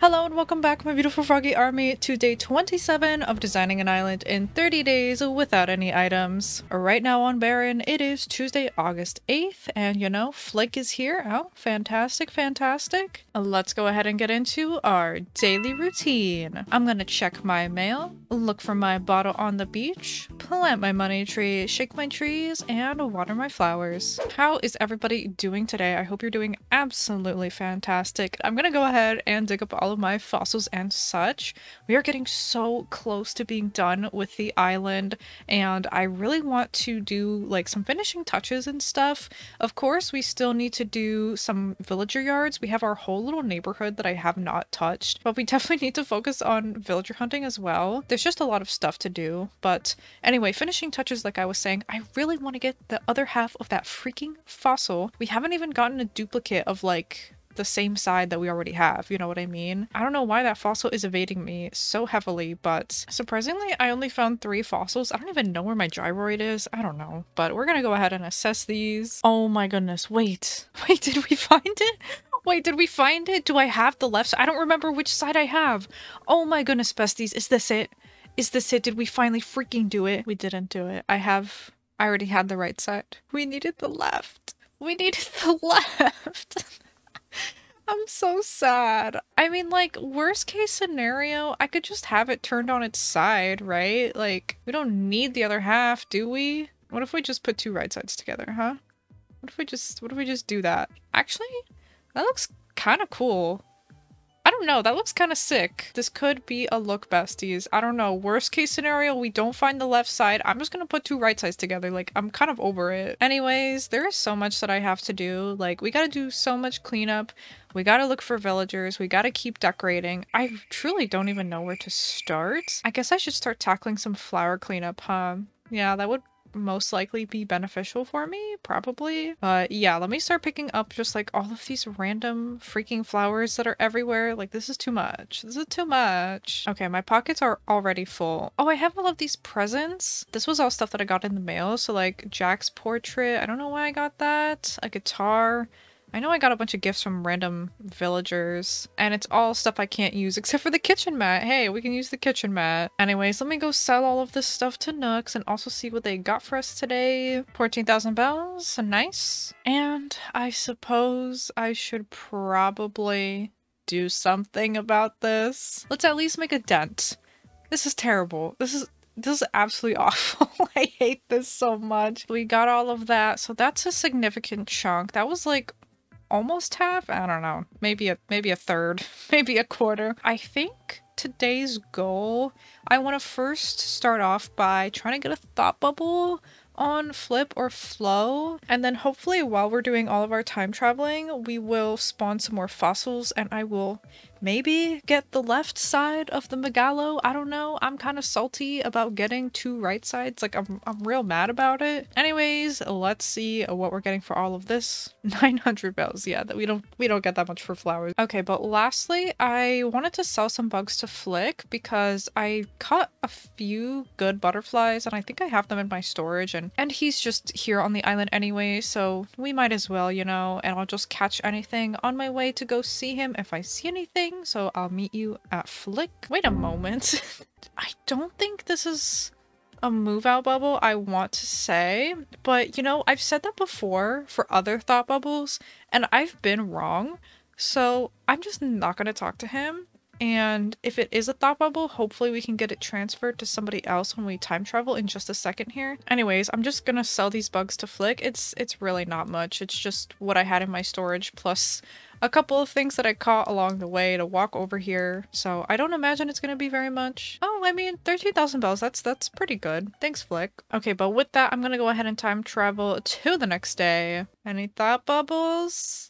Hello and welcome back my beautiful froggy army to day 27 of designing an island in 30 days without any items. Right now on Baron it is Tuesday August 8th and you know Flick is here. Oh fantastic fantastic. Let's go ahead and get into our daily routine. I'm gonna check my mail, look for my bottle on the beach, plant my money tree, shake my trees, and water my flowers. How is everybody doing today? I hope you're doing absolutely fantastic. I'm gonna go ahead and dig up all all of my fossils and such. We are getting so close to being done with the island and I really want to do like some finishing touches and stuff. Of course, we still need to do some villager yards. We have our whole little neighborhood that I have not touched, but we definitely need to focus on villager hunting as well. There's just a lot of stuff to do, but anyway, finishing touches like I was saying, I really want to get the other half of that freaking fossil. We haven't even gotten a duplicate of like the same side that we already have, you know what I mean? I don't know why that fossil is evading me so heavily, but surprisingly, I only found three fossils. I don't even know where my gyroid is. I don't know, but we're gonna go ahead and assess these. Oh my goodness, wait. Wait, did we find it? Wait, did we find it? Do I have the left side? I don't remember which side I have. Oh my goodness, besties, is this it? Is this it? Did we finally freaking do it? We didn't do it. I have... I already had the right side. We needed the left. We needed the left. I'm so sad. I mean, like, worst case scenario, I could just have it turned on its side, right? Like, we don't need the other half, do we? What if we just put two right sides together, huh? What if we just, what if we just do that? Actually, that looks kind of cool. I don't know, that looks kind of sick. This could be a look, besties. I don't know. Worst case scenario, we don't find the left side. I'm just gonna put two right sides together. Like, I'm kind of over it. Anyways, there is so much that I have to do. Like, we gotta do so much cleanup. We gotta look for villagers. We gotta keep decorating. I truly don't even know where to start. I guess I should start tackling some flower cleanup, huh? Yeah, that would most likely be beneficial for me, probably. But yeah, let me start picking up just like all of these random freaking flowers that are everywhere. Like this is too much. This is too much. Okay, my pockets are already full. Oh, I have all of these presents. This was all stuff that I got in the mail. So like Jack's portrait. I don't know why I got that. A guitar. I know I got a bunch of gifts from random villagers, and it's all stuff I can't use except for the kitchen mat. Hey, we can use the kitchen mat. Anyways, let me go sell all of this stuff to Nooks and also see what they got for us today. 14,000 bells, nice. And I suppose I should probably do something about this. Let's at least make a dent. This is terrible. This is this is absolutely awful. I hate this so much. We got all of that. So that's a significant chunk. That was like almost half. I don't know. Maybe a maybe a third, maybe a quarter. I think today's goal, I want to first start off by trying to get a thought bubble on Flip or Flow. And then hopefully while we're doing all of our time traveling, we will spawn some more fossils and I will maybe get the left side of the Megalo. I don't know. I'm kind of salty about getting two right sides. Like I'm, I'm real mad about it. Anyways, let's see what we're getting for all of this. 900 bells. Yeah, that we don't we don't get that much for flowers. Okay, but lastly, I wanted to sell some bugs to Flick because I caught a few good butterflies and I think I have them in my storage and and he's just here on the island anyway, so we might as well, you know, and I'll just catch anything on my way to go see him if I see anything so I'll meet you at Flick. Wait a moment. I don't think this is a move out bubble I want to say, but you know, I've said that before for other thought bubbles and I've been wrong. So I'm just not going to talk to him. And if it is a thought bubble, hopefully we can get it transferred to somebody else when we time travel in just a second here. Anyways, I'm just gonna sell these bugs to Flick. It's it's really not much. It's just what I had in my storage plus a couple of things that I caught along the way to walk over here. So I don't imagine it's to be very much. Oh, I mean, 13,000 bells. That's that's pretty good. Thanks, Flick. Okay, but with that, I'm to go ahead and time travel to the next day. Any thought bubbles?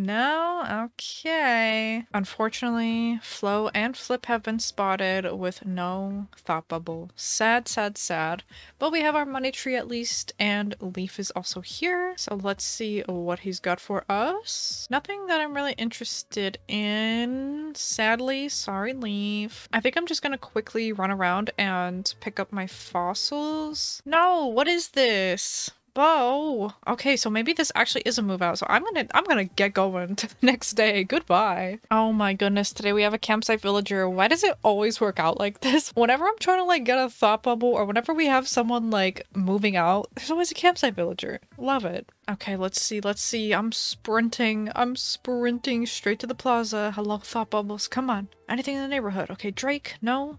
No? Okay. Unfortunately, Flo and Flip have been spotted with no thought bubble. Sad, sad, sad. But we have our money tree at least, and Leif is also here. So let's see what he's got for us. Nothing that I'm really interested in. Sadly, sorry, Leif. I think I'm just gonna quickly run around and pick up my fossils. No, what is this? Bo. Okay, so maybe this actually is a move out. So I'm gonna I'm gonna get going to the next day. Goodbye. Oh my goodness, today we have a campsite villager. Why does it always work out like this? Whenever I'm trying to like get a thought bubble or whenever we have someone like moving out, there's always a campsite villager. Love it. Okay, let's see, let's see. I'm sprinting. I'm sprinting straight to the plaza. Hello, thought bubbles. Come on. Anything in the neighborhood. Okay, Drake, no?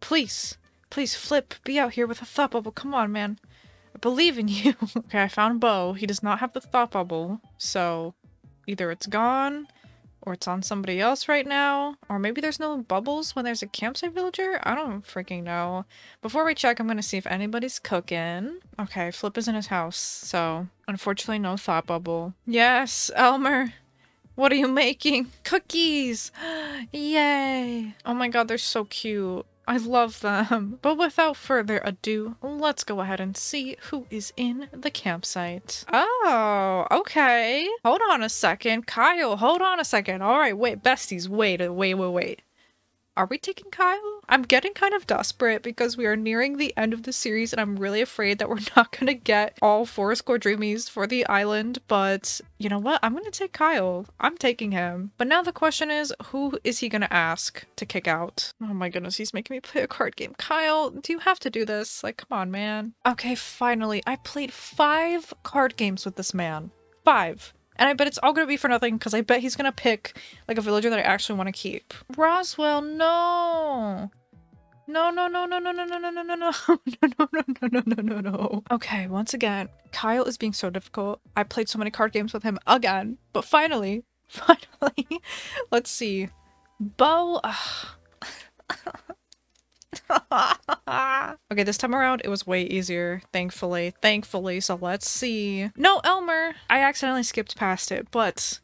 Please. Please, Flip, be out here with a thought bubble. Come on, man. I believe in you. okay, I found Bo. He does not have the thought bubble, so either it's gone or it's on somebody else right now, or maybe there's no bubbles when there's a campsite villager? I don't freaking know. Before we check, I'm gonna see if anybody's cooking. Okay, Flip is in his house, so unfortunately no thought bubble. Yes, Elmer. What are you making? Cookies! Yay! Oh my god, they're so cute. I love them. But without further ado, let's go ahead and see who is in the campsite. Oh, okay. Hold on a second. Kyle, hold on a second. All right, wait, besties, wait, wait, wait, wait. Are we taking Kyle? I'm getting kind of desperate because we are nearing the end of the series and I'm really afraid that we're not going to get all four score dreamies for the island, but you know what? I'm going to take Kyle. I'm taking him. But now the question is, who is he going to ask to kick out? Oh my goodness, he's making me play a card game. Kyle, do you have to do this? Like, come on, man. Okay, finally. I played five card games with this man. Five. And I bet it's all gonna be for nothing because I bet he's gonna pick like a villager that I actually want to keep. Roswell, no. No, no, no, no, no, no, no, no, no, no, no, no, no, no, no, no, no, no. Okay, once again, Kyle is being so difficult. I played so many card games with him again, but finally, finally, let's see. Bo. okay, this time around it was way easier, thankfully. Thankfully, so let's see. No, Elmer! I accidentally skipped past it, but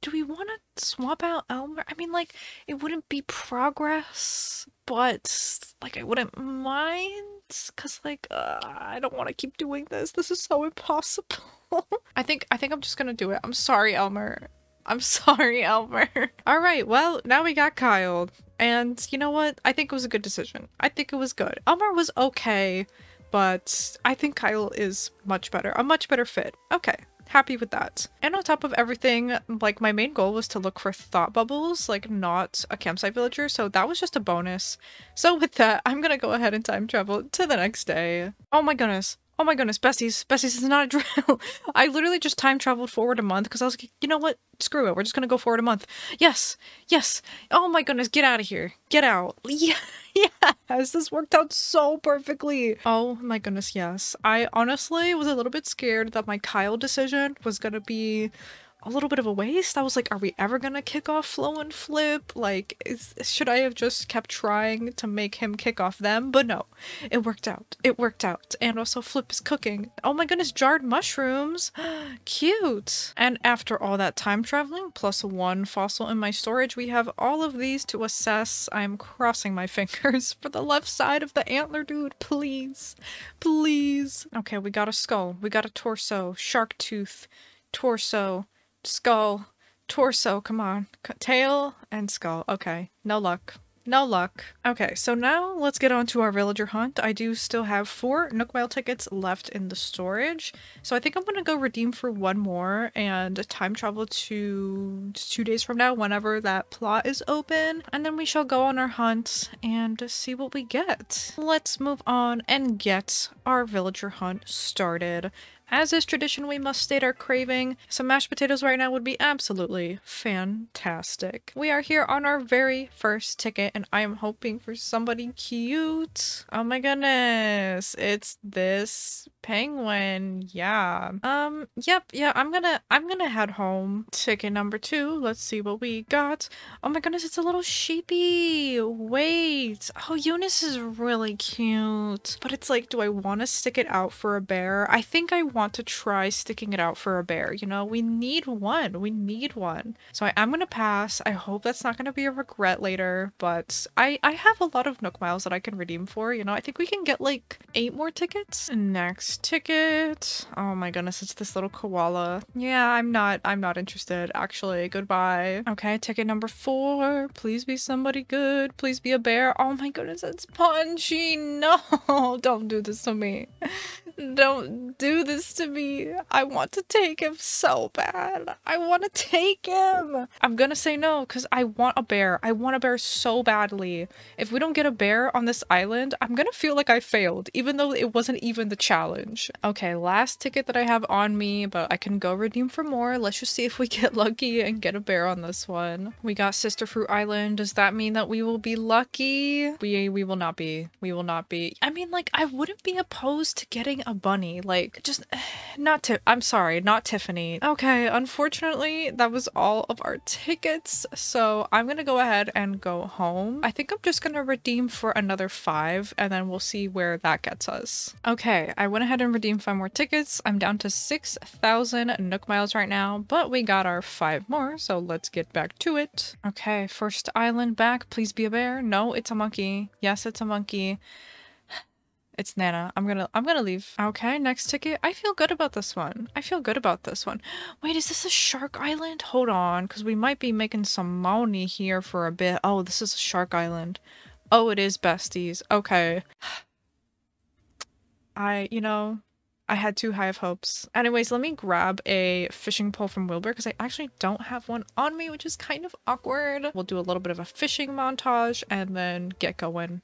do we want to swap out Elmer? I mean, like, it wouldn't be progress, but, like, I wouldn't mind, because, like, uh, I don't want to keep doing this. This is so impossible. I think, I think I'm just gonna do it. I'm sorry, Elmer. I'm sorry, Elmer. All right, well, now we got Kyle. And you know what? I think it was a good decision. I think it was good. Elmer was okay, but I think Kyle is much better. A much better fit. Okay, happy with that. And on top of everything, like my main goal was to look for thought bubbles, like not a campsite villager, so that was just a bonus. So with that, I'm gonna go ahead and time travel to the next day. Oh my goodness. Oh my goodness, Bessie's, Bessie's is not a drill. I literally just time traveled forward a month because I was like, you know what? Screw it. We're just gonna go forward a month. Yes, yes. Oh my goodness, get out of here. Get out. Yeah, yes, this worked out so perfectly. Oh my goodness, yes. I honestly was a little bit scared that my Kyle decision was gonna be a little bit of a waste. I was like, are we ever gonna kick off Flo and Flip? Like, is, should I have just kept trying to make him kick off them? But no, it worked out. It worked out. And also, Flip is cooking. Oh my goodness, jarred mushrooms. Cute. And after all that time traveling, plus one fossil in my storage, we have all of these to assess. I'm crossing my fingers for the left side of the antler dude. Please. Please. Okay, we got a skull. We got a torso. Shark tooth. Torso skull, torso, come on. Tail and skull. Okay, no luck. No luck. Okay, so now let's get on to our villager hunt. I do still have four Nook Mile tickets left in the storage. So I think I'm gonna go redeem for one more and time travel to two days from now whenever that plot is open. And then we shall go on our hunt and see what we get. Let's move on and get our villager hunt started. As is tradition, we must state our craving. Some mashed potatoes right now would be absolutely fantastic. We are here on our very first ticket, and I am hoping for somebody cute. Oh my goodness. It's this penguin. Yeah. Um, yep, yeah, I'm gonna I'm gonna head home. Ticket number two. Let's see what we got. Oh my goodness, it's a little sheepy. Wait. Oh, Eunice is really cute. But it's like, do I want to stick it out for a bear? I think I want to try sticking it out for a bear. You know, we need one. We need one. So I am to pass. I hope that's not to be a regret later, but I, I have a lot of Nook Miles that I can redeem for. You know, I think we can get like eight more tickets. Next ticket. Oh my goodness, it's this little koala. Yeah, I'm not, I'm not interested actually. Goodbye. Okay, ticket number four. Please be somebody good. Please be a bear. Oh my goodness, it's Punchy. No, don't do this to me. Don't do this to me. I want to take him so bad. I want to take him. I'm gonna say no because I want a bear. I want a bear so badly. If we don't get a bear on this island, I'm gonna feel like I failed, even though it wasn't even the challenge. Okay, last ticket that I have on me, but I can go redeem for more. Let's just see if we get lucky and get a bear on this one. We got Sister Fruit Island. Does that mean that we will be lucky? We we will not be. We will not be. I mean, like, I wouldn't be opposed to getting a bunny. Like, just not to. I'm sorry, not Tiffany. Okay, unfortunately, that was all of our tickets. So I'm gonna go ahead and go home. I think I'm just gonna redeem for another five, and then we'll see where that gets us. Okay, I went ahead and redeemed five more tickets. I'm down to 6,000 Nook Miles right now, but we got our five more, so let's get back to it. Okay, first island back. Please be a bear. No, it's a monkey. Yes, it's a monkey. It's Nana. I'm gonna I'm gonna leave. Okay, next ticket. I feel good about this one. I feel good about this one. Wait, is this a shark island? Hold on, because we might be making some money here for a bit. Oh, this is a shark island. Oh, it is besties. Okay. I, you know, I had too high of hopes. Anyways, let me grab a fishing pole from Wilbur because I actually don't have one on me, which is kind of awkward. We'll do a little bit of a fishing montage and then get going.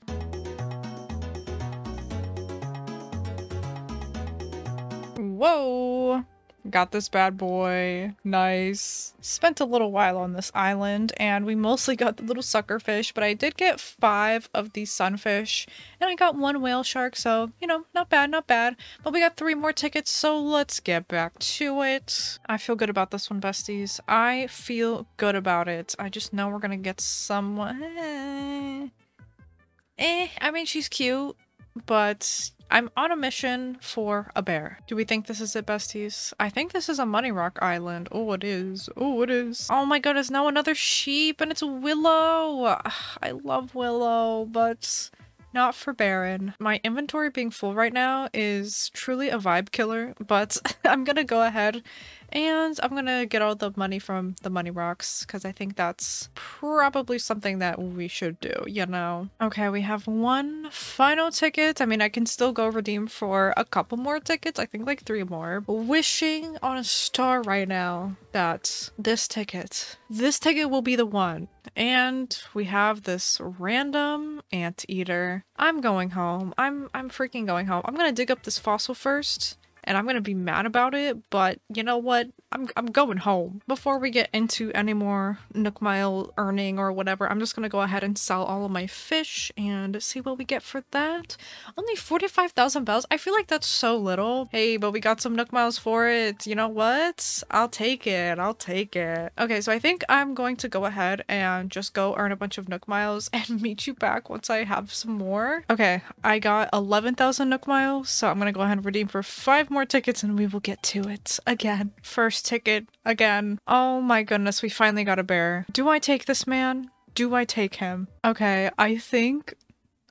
Whoa! Got this bad boy. Nice. Spent a little while on this island and we mostly got the little sucker fish, but I did get five of these sunfish and I got one whale shark, so, you know, not bad, not bad. But we got three more tickets, so let's get back to it. I feel good about this one, besties. I feel good about it. I just know we're gonna get someone. Eh, eh I mean, she's cute, but I'm on a mission for a bear. Do we think this is it, besties? I think this is a Money Rock Island. Oh, it is. Oh, it is. Oh my goodness, now another sheep and it's Willow. I love Willow, but not for Baron. My inventory being full right now is truly a vibe killer, but I'm gonna go ahead and I'm gonna get all the money from the money rocks because I think that's probably something that we should do, you know? Okay, we have one final ticket. I mean, I can still go redeem for a couple more tickets. I think like three more. Wishing on a star right now that this ticket, this ticket will be the one. And we have this random anteater. I'm going home. I'm I'm freaking going home. I'm gonna dig up this fossil first and I'm gonna be mad about it, but you know what? I'm, I'm going home. Before we get into any more Nook Mile earning or whatever, I'm just gonna go ahead and sell all of my fish and see what we get for that. Only 45,000 bells? I feel like that's so little. Hey, but we got some Nook Miles for it. You know what? I'll take it. I'll take it. Okay, so I think I'm going to go ahead and just go earn a bunch of Nook Miles and meet you back once I have some more. Okay, I got 11,000 Nook Miles, so I'm gonna go ahead and redeem for five more more tickets and we will get to it again. First ticket again. Oh my goodness, we finally got a bear. Do I take this man? Do I take him? Okay, I think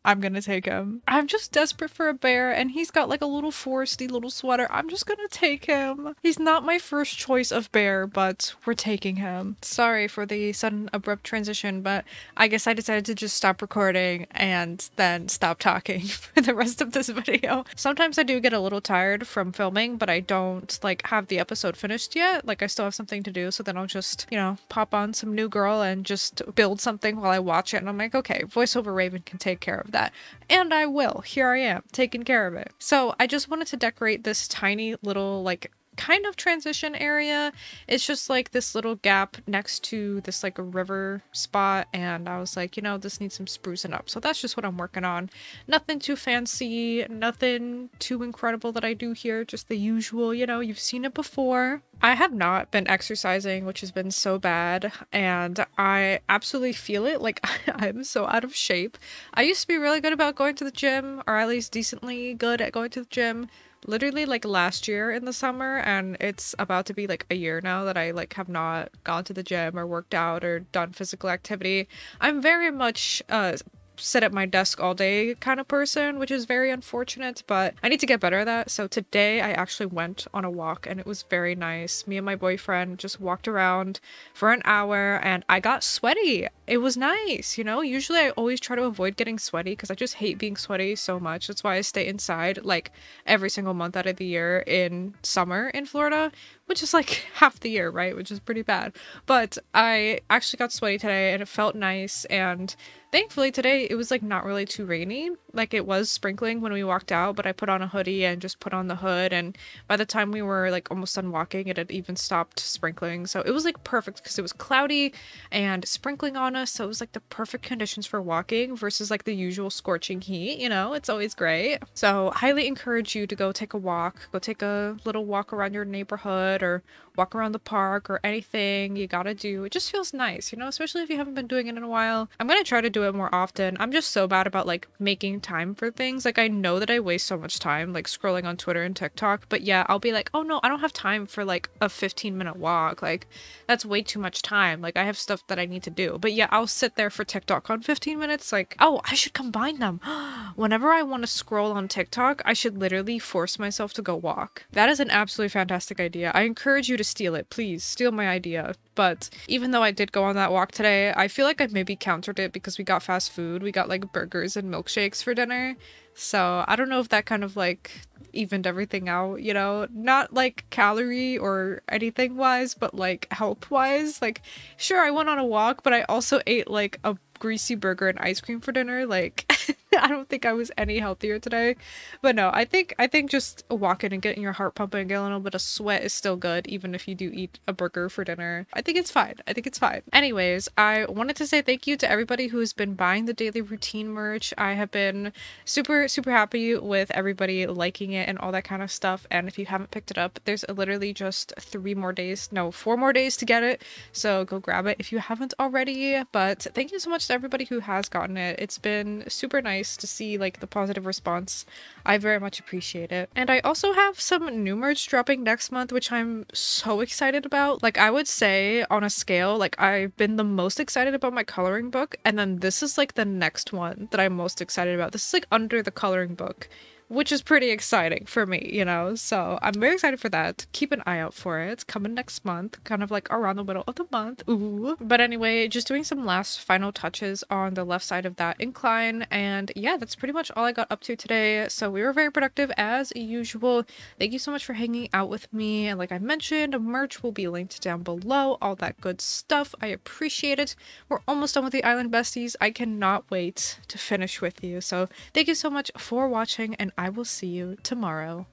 I'm gonna take him. I'm just desperate for a bear and he's got like a little foresty little sweater. I'm just gonna take him. He's not my first choice of bear, but we're taking him. Sorry for the sudden abrupt transition, but I guess I decided to just stop recording and then stop talking for the rest of this video. Sometimes I do get a little tired from filming, but I don't like have the episode finished yet. Like I still have something to do, so then I'll just, you know, pop on some new girl and just build something while I watch it. And I'm like, okay, voiceover Raven can take care of that that. And I will. Here I am, taking care of it. So I just wanted to decorate this tiny little like kind of transition area. It's just like this little gap next to this like a river spot and I was like, you know, this needs some sprucing up. So that's just what I'm working on. Nothing too fancy, nothing too incredible that I do here, just the usual, you know, you've seen it before. I have not been exercising, which has been so bad, and I absolutely feel it. Like, I'm so out of shape. I used to be really good about going to the gym, or at least decently good at going to the gym literally like last year in the summer and it's about to be like a year now that I like have not gone to the gym or worked out or done physical activity. I'm very much uh sit at my desk all day kind of person, which is very unfortunate, but I need to get better at that. So today I actually went on a walk and it was very nice. Me and my boyfriend just walked around for an hour and I got sweaty. It was nice, you know? Usually I always try to avoid getting sweaty because I just hate being sweaty so much. That's why I stay inside like every single month out of the year in summer in Florida, which is like half the year, right? Which is pretty bad. But I actually got sweaty today and it felt nice and thankfully today it was like not really too rainy like it was sprinkling when we walked out but i put on a hoodie and just put on the hood and by the time we were like almost done walking it had even stopped sprinkling so it was like perfect because it was cloudy and sprinkling on so it was like the perfect conditions for walking versus like the usual scorching heat you know? It's always great. So highly encourage you to go take a walk go take a little walk around your neighborhood or walk around the park or anything you gotta do it just feels nice you know especially if you haven't been doing it in a while i'm gonna try to do it more often. I'm just so bad about like making time for things. Like I know that I waste so much time like scrolling on Twitter and TikTok, but yeah, I'll be like, "Oh no, I don't have time for like a 15-minute walk." Like that's way too much time. Like I have stuff that I need to do. But yeah, I'll sit there for TikTok on 15 minutes like, "Oh, I should combine them." Whenever I want to scroll on TikTok, I should literally force myself to go walk. That is an absolutely fantastic idea. I encourage you to steal it. Please, steal my idea. But even though I did go on that walk today, I feel like I maybe countered it because we got fast food. We got like burgers and milkshakes for dinner. So I don't know if that kind of like evened everything out, you know? Not like calorie or anything wise, but like health wise. Like, sure, I went on a walk, but I also ate like a greasy burger and ice cream for dinner. Like, I don't think I was any healthier today. But no, I think I think just walking and getting your heart pumping and getting a little bit of sweat is still good, even if you do eat a burger for dinner. I think it's fine. I think it's fine. Anyways, I wanted to say thank you to everybody who's been buying the daily routine merch. I have been super, super happy with everybody liking it and all that kind of stuff. And if you haven't picked it up, there's literally just three more days, no, four more days to get it. So go grab it if you haven't already. But thank you so much to everybody who has gotten it. It's been super nice nice to see like the positive response. I very much appreciate it. And I also have some new merch dropping next month, which I'm so excited about. Like I would say on a scale, like I've been the most excited about my coloring book. And then this is like the next one that I'm most excited about. This is like under the coloring book which is pretty exciting for me, you know. So I'm very excited for that. Keep an eye out for it. It's coming next month, kind of like around the middle of the month. Ooh. But anyway, just doing some last final touches on the left side of that incline. And yeah, that's pretty much all I got up to today. So we were very productive as usual. Thank you so much for hanging out with me. And like I mentioned, merch will be linked down below, all that good stuff. I appreciate it. We're almost done with the Island Besties. I cannot wait to finish with you. So thank you so much for watching and I will see you tomorrow.